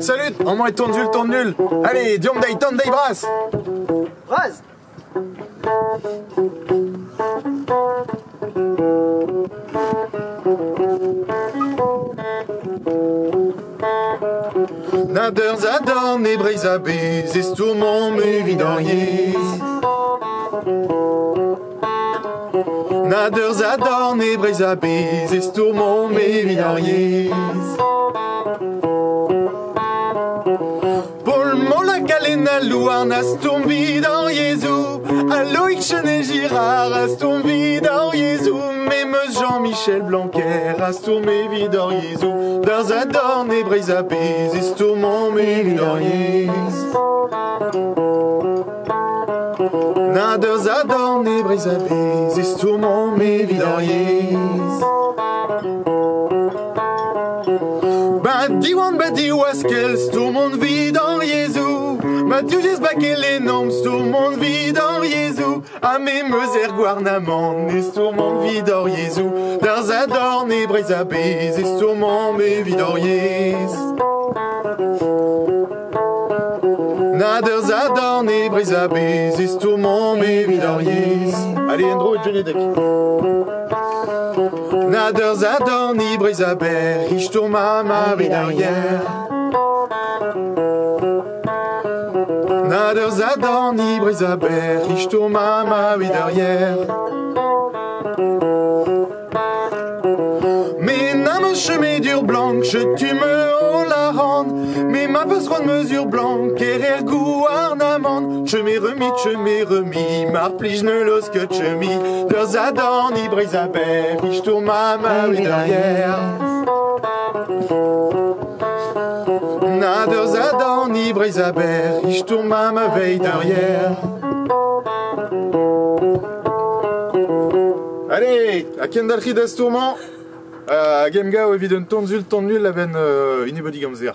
Salut, en moins tourne nul, tourne nul. Allez, diom day, ton day brasse. Brasse Nader zadorn e breiz a bez, ez tourmont me vidoriez. Nader zadorn e breiz a bez, ez tourmont me vidoriez. Paul mola galen a louarn a stourm vidoriezou, a Loïc Chenet Girard a stourm vidoriezou, memeus Jean-Michel Blanquer a stourm e vidoriezou, d'ar zadorn e breiz a bez, ez tourmont me vidoriez. Nader zadorn e breiz a bez, ez tourmont me vidoriez. Ba diwan ba di waskel sto mont vid Ma diou jes bakel les noms sto mont vid an Jezu A me meus er gwarnamant ne sto mont vid an Jezu D'ar zador ne breiz a bez e sto mont me vid an Jez Na d'ar zador ne breiz a bez e sto mont me vid an Jez Allez Endro et Johnny Deck Nader zadorn i breiz a ber, ich tour ma ma vid arrière. Nader zadorn i breiz a ber, ich tour ma ma vid arrière. Mais na me chemin dur blanc, je tu me haut la rende. Mais ma passeroine mesure blanc, er goût amande. Je m'ai remis, je m'ai remis, mar pli je ne l'ose que je mis. Der zadorn i breiz a ber, ich tour ma ma vid arrière. Nader zadorn i breiz a ber, ich tour ma veille derrière. Allez, a ken d'al c'hid tourment, a gemga o evit un tonzul ton nul la ben inibody gamzer.